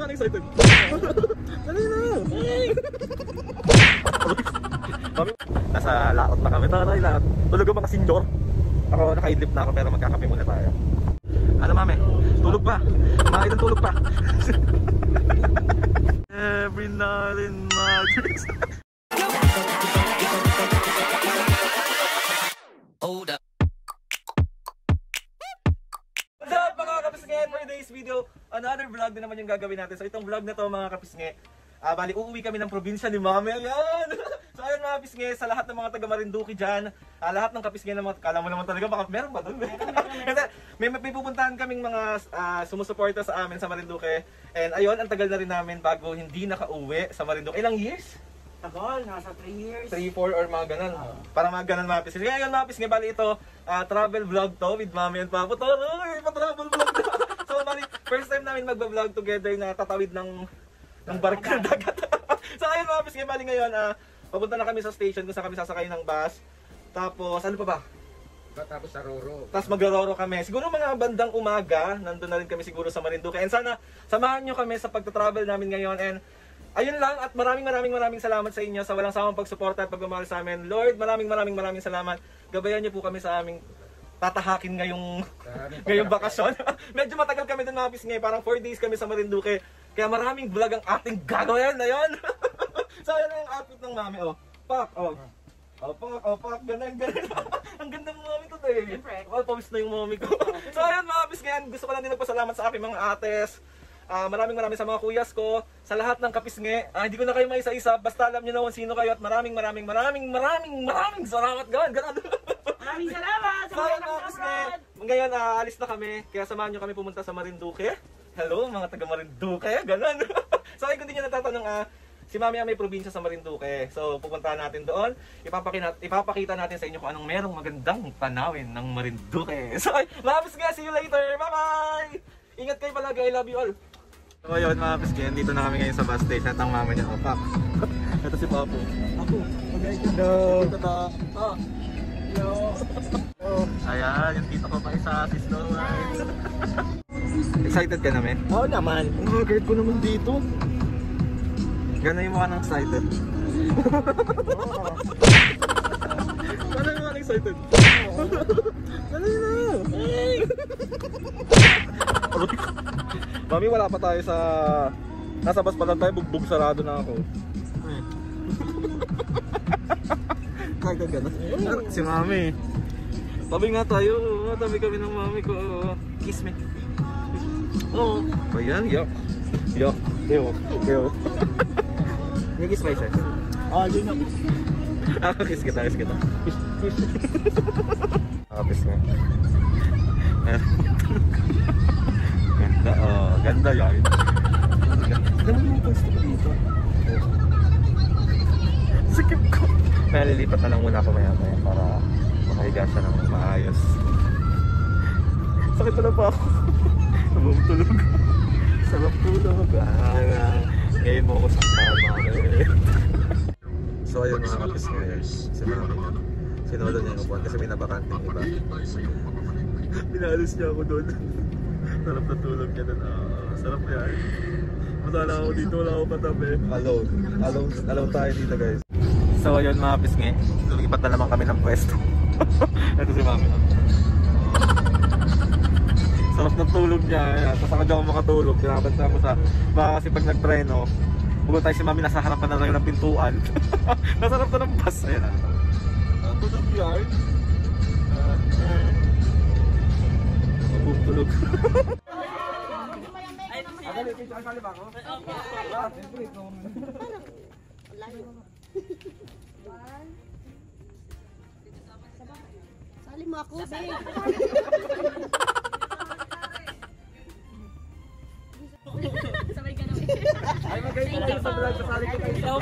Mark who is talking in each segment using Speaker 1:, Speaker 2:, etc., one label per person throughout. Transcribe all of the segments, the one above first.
Speaker 1: naman excited. Dali na. Kami, nasa laot na kami. Tara, laot. Tulog ang mga senyor. Ako, nakaidlip na ako pero magkakape muna tayo. Ano mami? Tulog pa. Mga ilang tulog pa. Every night in my dreams.
Speaker 2: Hold up.
Speaker 1: Kapisnge? For today's video, another vlog din naman yung gagawin natin. So itong vlog na to mga kapisnge, ah bali uuwi kami ng probinsya ni Mami. Ayan! so ayun mga kapisnge, sa lahat ng mga taga Marinduque dyan, ah, lahat ng kapisnge na mga, kala mo naman talaga, baka meron ba doon? Kasi may, may pupuntahan kaming mga ah, sumusuporta sa amin sa Marinduque. And ayun, ang tagal na rin namin bago hindi nakauwi sa Marinduque. Ilang years?
Speaker 3: Tagal, nasa 3 years.
Speaker 1: 3, 4 or mga ganun. Para mga ganun mga pisngi. Kaya yun mga pisngi, bali ito, ah, travel vlog to with Mami and Papa. Taray, pa-travel vlog na. First time namin magba-vlog together na tatawid ng ng barko ng dagat. so ayun mga pisngi, bali ngayon, ah, papunta na kami sa station kung saan kami sasakay ng bus. Tapos, ano pa ba?
Speaker 3: Tapos sa Roro.
Speaker 1: Tapos magrororo kami. Siguro mga bandang umaga, nandun na rin kami siguro sa Marinduque. And sana, samahan nyo kami sa pagta-travel namin ngayon. And ayun lang at maraming maraming maraming salamat sa inyo sa walang sawang pagsuporta at pagmamahal sa amin. Lord, maraming maraming maraming salamat. Gabayan niyo po kami sa aming tatahakin ngayong ngayong bakasyon. Medyo matagal kami dun mga pisngi. Parang 4 days kami sa Marinduque. Kaya maraming vlog ang ating gagawin na yun. so ayun ang outfit ng mami. Oh, pak, oh. Oh, pak, oh, pak, ganun, ganun. ang ganda ng mami today.
Speaker 3: Siyempre.
Speaker 1: Well, pawis na yung mami ko. so ayun mga pisngi, gusto ko lang din nagpasalamat sa aking mga ates. Ah, maraming maraming sa mga kuyas ko, sa lahat ng kapisnge. Ah, hindi ko na kayo maisa-isa, basta alam niyo na kung sino kayo at maraming maraming maraming maraming maraming salamat gawin. Ganun.
Speaker 3: Maraming salamat sa mga
Speaker 1: kapisnge. Ngayon, ah, alis na kami. Kaya samahan niyo kami pumunta sa Marinduque. Hello, mga taga Marinduque. Ganun. so, ay, kung di niyo natatanong, ah, si Mami ang may probinsya sa Marinduque. So, pupuntahan natin doon. Ipapakita, ipapakita natin sa inyo kung anong merong magandang tanawin ng Marinduque. So, ay, mga kapisnge, see you later. Bye-bye! Ingat kayo palagi. I love you all. So ayun mga piskin, dito na kami ngayon sa bus station at ang mama niya, opak. Ito si Papo. Ako, Hello. Ito ta. Oh. Hello. Oh. Ayan, yung tito ko pa isa, si Snow White. excited ka namin?
Speaker 3: Oo naman.
Speaker 1: Ang haggard ko naman dito. Gano'n yung mukha ng excited. Gano'n yung mukha ng excited. Gano'n na. Mami, wala pa tayo sa... Nasa bus pa lang tayo, bugbog sarado na ako. Na. Si Mami. Tabi nga tayo. Tabi kami ng Mami ko. Kiss me. Oo. Oh. Ayan, yuck. Yuck. Ew. Ew. Nagkiss pa isa.
Speaker 3: Oh, yun na.
Speaker 1: Ah, kiss kita, kiss kita. Kiss, kiss. Ah, kiss nga. Ganda, oh. Ganda yan. Ganda mo yung post ko dito. Sikip ko. Kaya lilipat na lang muna ako maya maya para makahiga siya ng maayos. Sakit na pa ako. Sabang tulog. Sarap tulog. Ngayon mo ako sa tama. So ayun mga kapis ngayon, si mami na. Sinolo niya yung upuan kasi may nabakanting iba. Pinalis niya ako doon. sarap na tulog niya doon. Ah, sarap yan. Masala ako dito, wala ako katabi. Alone. Alone, alone tayo dito guys. So ayun mga ngayon, lumipat na naman kami ng pwesto. Ito si mami. Sarap na tulog niya. Tapos ako makatulog. Kinakabanta ko sa... Baka kasi pag nagtreno, Huwag tayo si mami nasa harapan na lang ng pintuan. nasa harap na ng bus. Ayan na. Uh, tulog yan. Uh, tulog.
Speaker 4: Sali mo ako, babe. Sabay ka naman.
Speaker 1: Ay, magaling ka sa vlog. Kasali ko kayo.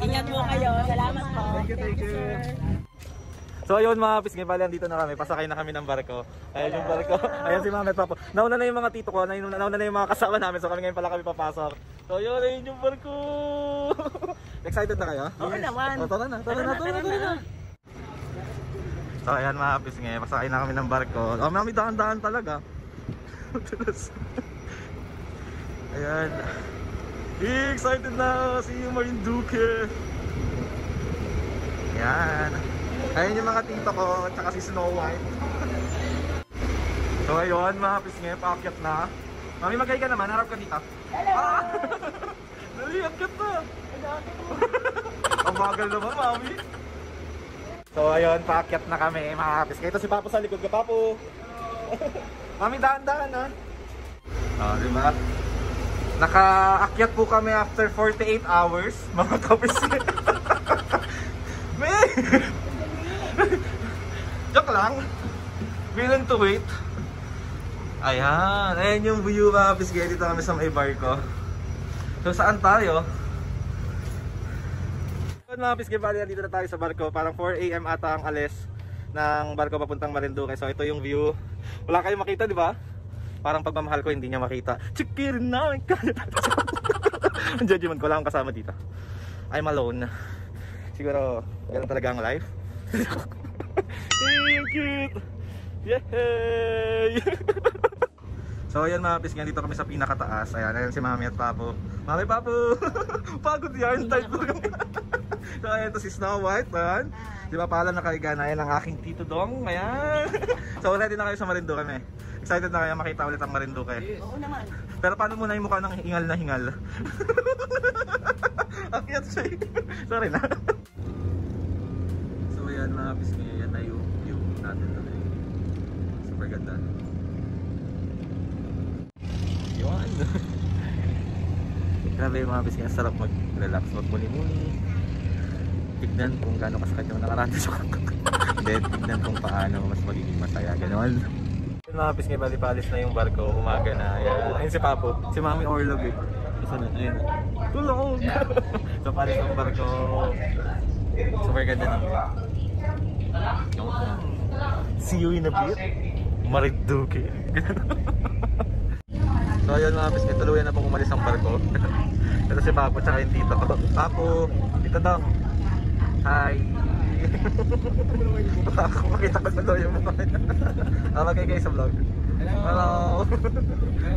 Speaker 3: Ingat mo kayo. Salamat po.
Speaker 1: Thank you, thank you. So ayun mga pisngi, bali andito na kami, pasakay na kami ng barko. Ayun yung barko. Ayun si Mama at Papa. Nauna na yung mga tito ko, nauna, nauna na yung mga kasama namin, so kami ngayon pala kami papasok. So ayun, ayun yung barko. Excited na kayo?
Speaker 3: Oo naman.
Speaker 1: O, tara na, tara na, tara na, tara na. So ayan mga pisngi, pasakay na kami ng barko. Oh, mami, dahan-dahan talaga. Ayan. Excited na si Marinduque. Ayan. Ayan yung mga tito ko at saka si Snow White. so ayun, mga pisngi, paakyat na. Mami, magay ka naman. Harap ka dito. Hello! Ah! Dali, akyat na. Ang bagal naman, mami. So ayun, paakyat na kami, mga pisngi. Ito si Papo sa likod ka, Papo. mami, dahan-dahan ha. Ah, di ba? Nakaakyat po kami after 48 hours, mga kapisngi. May! Joke lang. Willing to wait. Ayan. Ayan yung view mga pisgay. Dito kami sa may barko. So saan tayo? Mga pisgay, bali dito na tayo sa barko. Parang 4am ata ang alis ng barko papuntang Marinduque. So ito yung view. Wala kayong makita, di ba? Parang pagmamahal ko hindi niya makita. Chikirin na! Ang judgment ko lang kasama dito. I'm alone. Siguro, ganun talaga ang life. Ang cute! Yay! so ayan mga pisngan, dito kami sa pinakataas. Ayan, ayan si Mami at Papo. Mami, Papo! Pagod yan, type ko. so ayan, ito si Snow White. Ayan. Di ba pala nakaiga na yan ang aking tito Dong. Ayan. so ready na kayo sa Marinduque kami. Excited na kayo makita ulit ang Marinduque.
Speaker 3: Oo naman.
Speaker 1: Pero paano muna yung mukha ng hingal na hingal? Akyat siya eh. Sorry na. so yan mga pisngi, yan na yung view natin today. Super ganda. Yun. Grabe yung mga pisngi, ang sarap mag-relax, magmuni-muni. Tignan kung gaano kasakit yung nakaraan sa Hindi, tignan kung paano mas magiging masaya. Ganon. Yung mga pisngi, bali-palis na yung barko, umaga na. Ayan, ayun si Papo, si Mami Orlog eh. Saan na? Ayun. Tulog! so palis ng barko. Super ganda ng See you in a bit. Marinduque. so ayun mga pisngi, tuluyan na pong umalis ang barko. Ito si Papo tsaka yung tito ko. Papo, tito dong. Hi! Ako makita ko na daw yung mukha niya. Kayo sa vlog. Hello!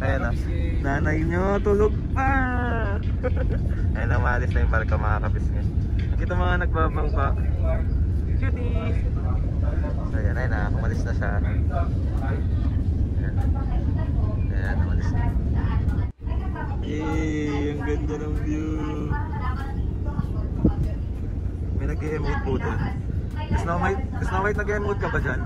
Speaker 1: Ayan na. Nanay nyo, tulog pa! Ayan na, maalis na yung barko mga kapis niya. Kita mga nagbabangka. Cutie! So, ayan, ayan na, umalis na siya. Ayan. Ayan, umalis na. Yay! Ang ganda ng view! May nag-emote po doon. Snow White, Snow White nag-emote ka ba dyan?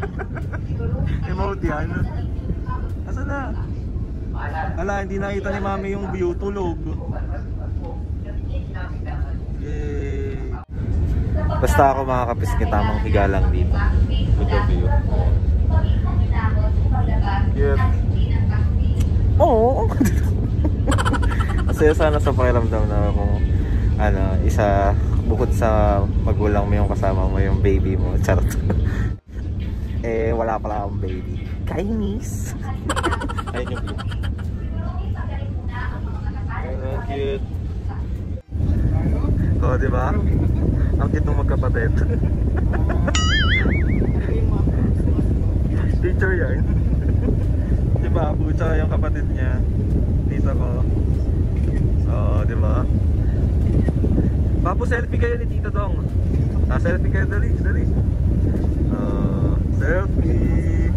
Speaker 1: emote yan. Asa na? Ala, hindi nakita ni mami yung view, tulog. Yay! Basta ako mga kapiski, tamang higa lang dito. Good view. Cute. Oo! Masaya sana sa pakiramdam na kung ano, isa bukod sa magulang mo yung kasama mo yung baby mo. Charot. eh, wala pala akong baby. Kainis! Ayun yung view. Ayun, cute. Oo, di ba? Ang cute ng magkapatid. Picture yan. di ba? Abu, tsaka yung kapatid niya. Tita ko. Oo, di ba? Papo, selfie kayo ni Tito Dong. Ah, selfie kayo, dali, dali. Ah, selfie.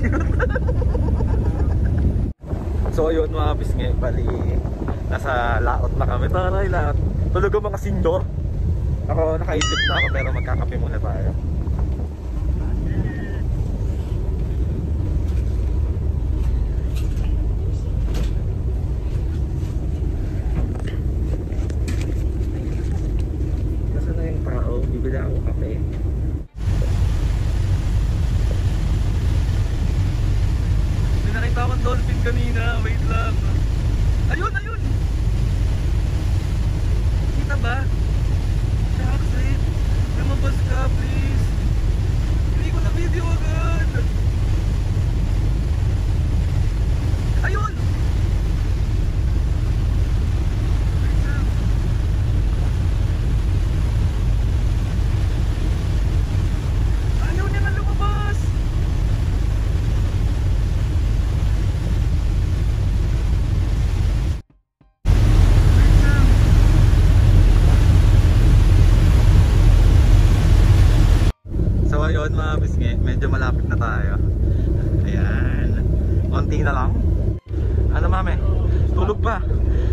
Speaker 1: so ayun mga pisngi, bali nasa laot na kami. Taray, laot. Tulog ang mga sindor. Ako nakaisip na ako pero magkakape muna tayo. video của học điện Konti na lang. Ano mami? Tulog pa.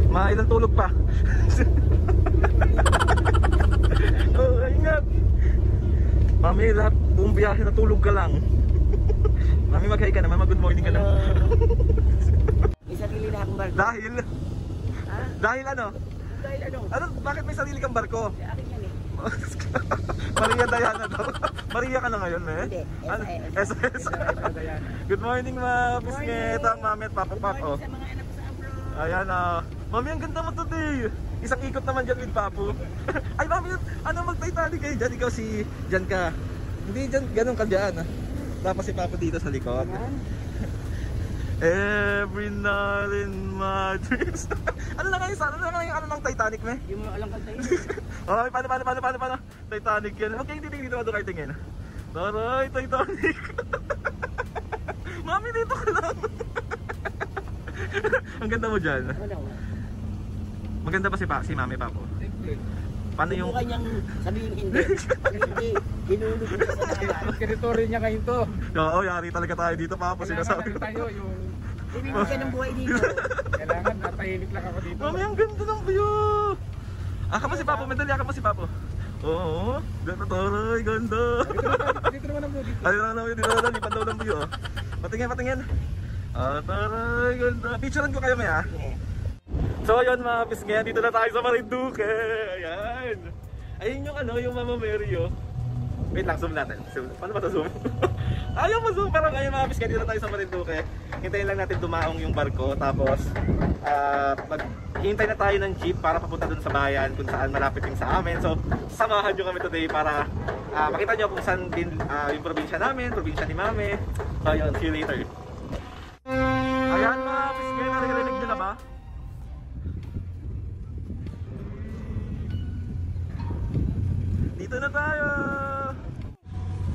Speaker 1: Mga ilang tulog pa. oh, ingat. Mami, lahat buong biyahe natulog ka lang. Mami, mag-hi ka naman, mag-good morning ka na.
Speaker 3: May sarili na akong barko.
Speaker 1: Dahil,
Speaker 3: Ha?
Speaker 1: dahil ano?
Speaker 3: Dahil ano?
Speaker 1: Ano, bakit may sarili kang barko?
Speaker 3: Akin yan eh.
Speaker 1: Maria Diana daw. Maria ka na ngayon, eh?
Speaker 3: Hindi? SAS.
Speaker 1: SAS. Good morning, ma. Bisnget, ang mami at papa pap. Oh.
Speaker 3: Sa mga anak sa abroad.
Speaker 1: Ayan, ah. Mami, ang ganda mo today. Isang ikot naman dyan with Papu. Ay, mami, ano mag-Titanic kayo dyan? Ikaw si, dyan ka. Hindi dyan, ganun ka dyan. ah. Tapos si Papu dito sa likod.
Speaker 3: Yan.
Speaker 1: Every night in my dreams. ano na kayo sa, ano na kayo, ano ng Titanic, me?
Speaker 3: Hindi mo alam kanta yun.
Speaker 1: Okay, paano, paano, paano, paano, paano? Titanic yan. Huwag kayong titingin dito, ano kayo tingin? Taray, Titanic. Mami, dito ka lang. Ang ganda mo dyan. Maganda ba si, pa, si Mami Papo? Paano yung...
Speaker 3: Yung kanyang sabihin hindi. Hindi. Hinulog mo sa.
Speaker 2: Teritoryo niya ngayon to.
Speaker 1: Oo, yari talaga tayo dito Papo. Sinasabi ko.
Speaker 2: Tayo yung
Speaker 3: Bibigyan ka ng buhay dito.
Speaker 2: kailangan natahimik lang ako dito.
Speaker 1: Mami, ang ganda ng view. Ah, ka mo si Papo. Medalya ka mo si Papo. Oo, ganda taray, ganda.
Speaker 2: Dito naman ang view dito.
Speaker 1: Ay, lang naman, dito na lipat daw ng view. oh. Patingin, patingin. Ah, taray, ganda. Picturean ko kayo may ah. So ayun mga pisngaya, dito na tayo sa Marinduque. Ayan. Ayun yung ano, yung Mama Mary oh. Wait lang, zoom natin. Zoom. Paano ba ito zoom? Ayaw mo zoom, pero ngayon mga pisngaya, dito tayo sa Marinduque. Hintayin lang natin dumaong yung barko, tapos ah mag hintay na tayo ng jeep para papunta dun sa bayan kung saan malapit yung sa amin. So, samahan nyo kami today para ah, makita nyo kung saan din ah, yung probinsya namin, probinsya ni Mami. So, yun, see you later.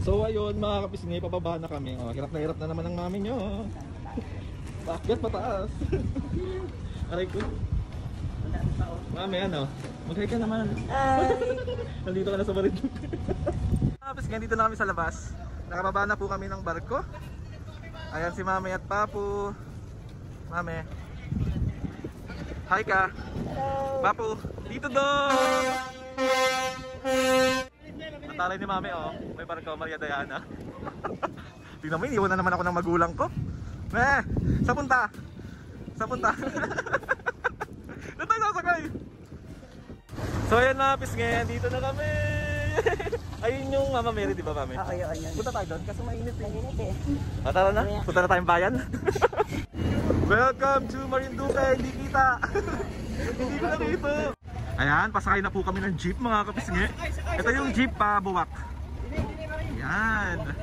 Speaker 1: So ayun mga kapisngay, pababa na kami. Oh, hirap na hirap na naman ang mami nyo. Bakit pataas? Aray ko. Mami ano? Mag-hi ka naman. Nandito ka na sa barid. Mga kapisngay, dito na kami sa labas. Nakababa na po kami ng barko. Ayan si mami at papu. Mami. Hi ka. Papu, dito do. Ang taray ni mami oh, may barko Maria Diana. Tingnan mo, iniwan na naman ako ng magulang ko. Eh, sa punta. Sa punta. Doon tayo sasakay. So ayan mga pisngen, dito na kami. Ayun yung Mama Mary, di ba mami?
Speaker 3: Oo, yun, yun.
Speaker 1: Punta tayo doon kasi mainit eh.
Speaker 3: Mainit eh.
Speaker 1: Ah, tara na, punta na tayong bayan. Welcome to Marinduque, hindi kita. hindi ko nakita. Ayan, pasakay na po kami ng jeep mga kapisngi. Ito yung jeep pa buwak. Ayan.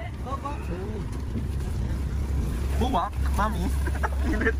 Speaker 1: Buwak, mami. Init.